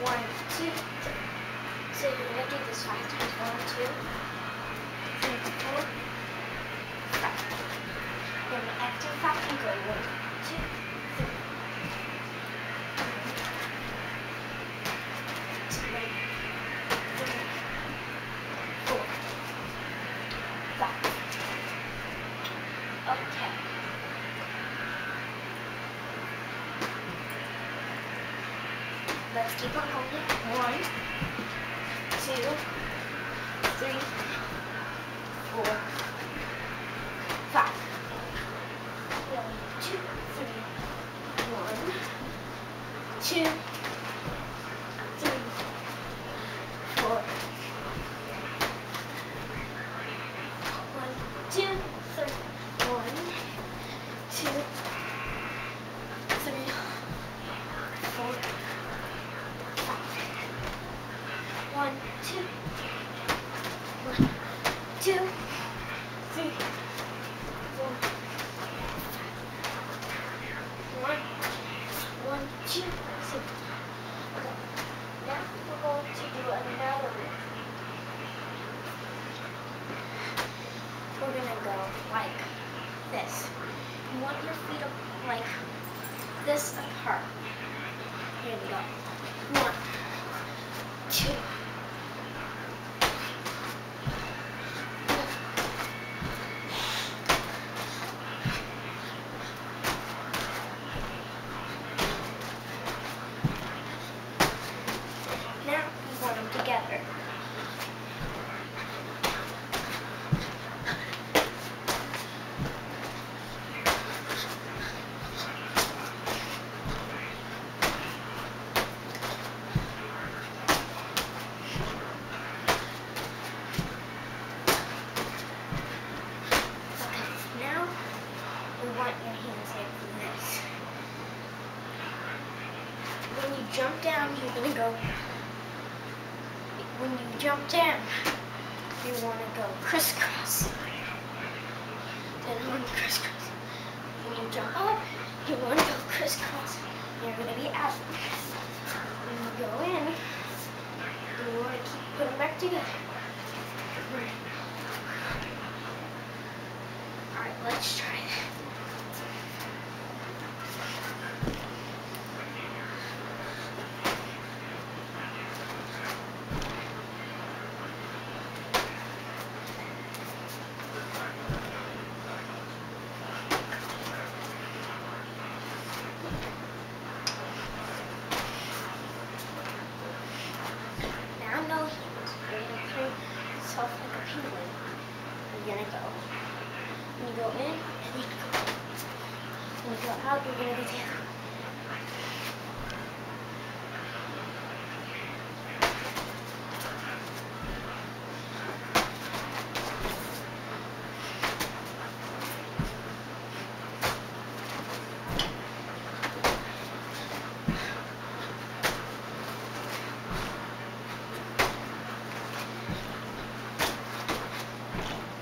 1, 2, So you're going to do this 5 times 1, 2, 3, 4, 5. You're going to and go 1, Let's keep on going. One, two, three, four, five. One, two, three. One, two, three, four. One, two, three. One, two, three, four, five. One, two, one, two, three, four, one, one, two, three. Okay. Now we're going to do another one. We're gonna go like this. You want your feet like this apart. Here we go. One, two. Now we want them together. Okay, now we want your hands like this. When you jump down, you're gonna go. When you jump down, you want to go crisscross. Then you crisscross, when you jump up, you want to go crisscross. You're gonna be out. When you go in, you want to keep putting back together. All right, let's try that. Now no hands. You're gonna turn yourself like a penguin. You're gonna go. When you go in, and you go. When you go out, you're gonna be there.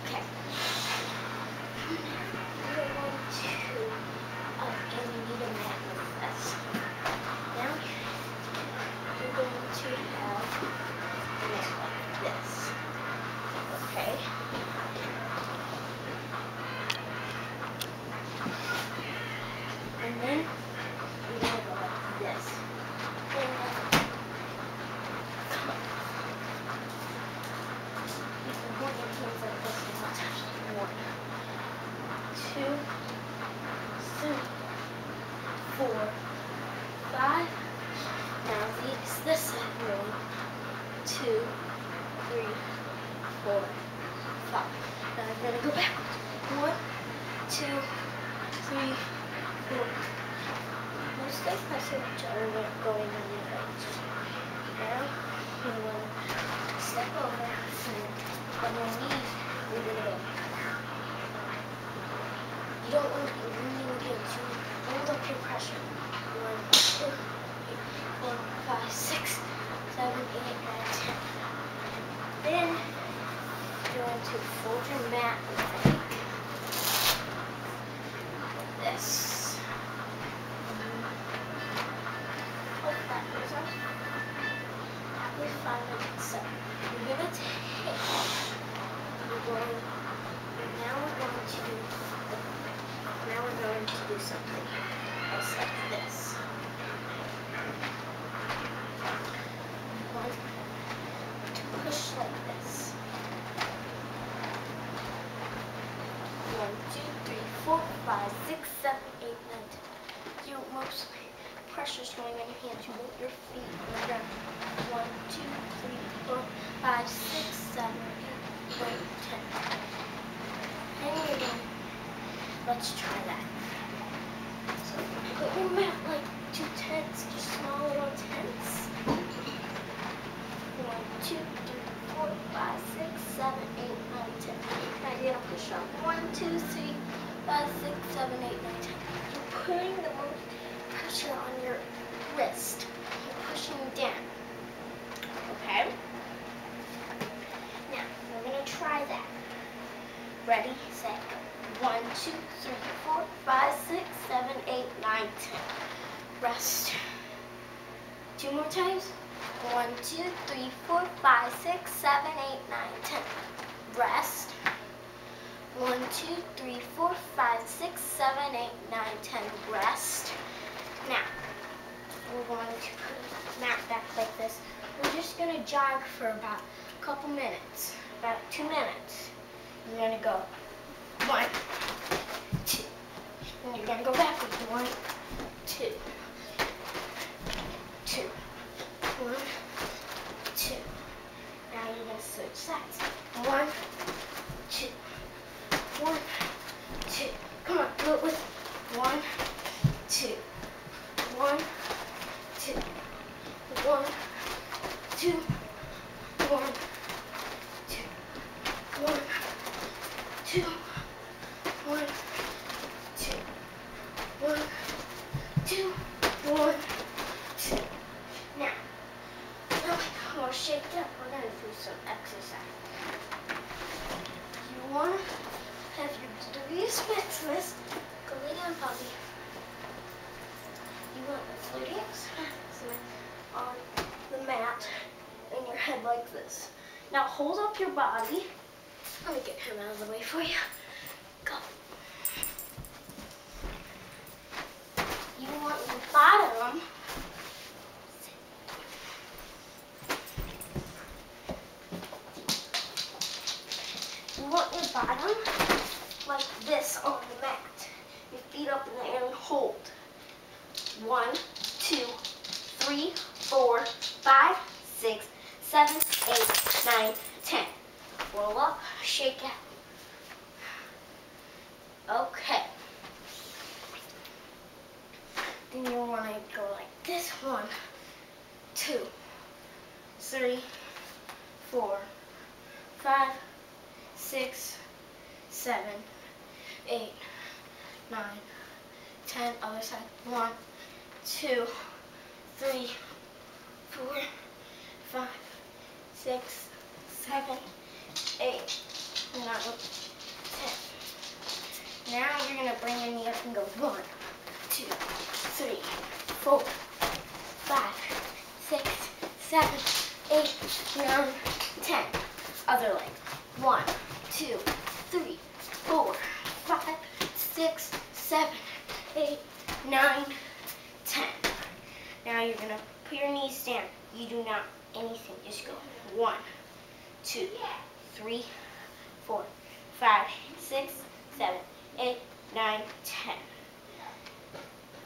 Okay. We're going to, oh, and you need a mat with us. Now, you're going to have a mat like this. Okay? And then, you're going to go like this. And, come on. You can hold your hands like this and not touch them. One, two, three, four, five. Now these this side. One, two, three, four, five. Now I'm gonna go backwards. One, two, three, four. Stay pressing each other when going on your legs. Now want to step over and on your knees, gonna go. You don't want to be leaning against you. Hold up your pressure one, two, three, four, five, six, seven, eight, nine, ten. Then you're going to fold your mat your feet on the. One, two, three, four, five, six, seven, eight, nine, ten. And you're. Let's try that. So put your mat like two tens, just small little tens. One, two, three, four, five, six, seven, eight, nine, ten. Now you're push up. One, two, three, five, six, seven, eight, nine, ten. You're putting the most pressure on your wrist. Down. Okay? Now, we're gonna try that. Ready, set, go. One, two, three, four, five, six, seven, eight, nine, ten. Rest. Two more times. One, two, three, four, five, six, seven, eight, nine, ten. Rest. One, two, three, four, five, six, seven, eight, nine, ten. Rest. Now, we're going to put mat back like this. We're just going to jog for about a couple minutes, about two minutes. You're going to go one, two. And you're going to go backwards. One, two, two, one, two. Now you're going to switch sides. One, two, one, two. Come on, do it with one, two, one, two, one, two, one, two, one, two, one, two, one, two, one, two. Now, now we're shaked up. We're gonna do some exercise. You wanna have your gluteus maximus. Go lay down, puppy. You want the gluteus maximus on the mat and your head like this. Now hold up your body. Let me get him out of the way for you. Go. You want your bottom. You want your bottom like this on the mat. Your feet up in the air and hold. One, two, three, four, five, six, seven, eight, nine, ten. Roll up, shake out. Okay. Then you want to go like this. One, two, three, four, five, six, seven, eight, nine, ten. Other side. One, two, three, four, five, six, seven, eight, nine, ten. Now you're gonna bring your knee up and go one, two, three, four, five, six, seven, eight, nine, ten. Other leg. One, two, three, four, five, six, seven, eight, nine, ten. Now you're gonna put your knees down. You do not anything. Just go one, two, three, four, five, six, seven, eight, nine, ten.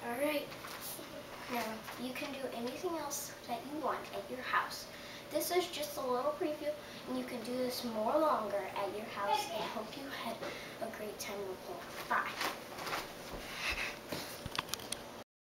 All right. Now you can do anything else that you want at your house. This is just a little preview, and you can do this more longer at your house. I hope you had a great time with. Bye.